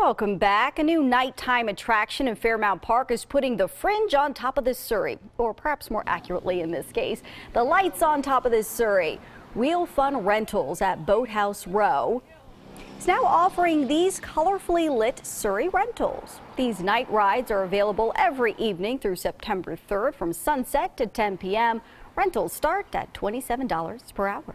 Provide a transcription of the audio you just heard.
Welcome back. A new nighttime attraction in Fairmount Park is putting the fringe on top of the Surrey, or perhaps more accurately in this case, the lights on top of the Surrey. Wheel Fun Rentals at Boathouse Row is now offering these colorfully lit Surrey rentals. These night rides are available every evening through September 3rd from sunset to 10 p.m. Rentals start at $27 per hour.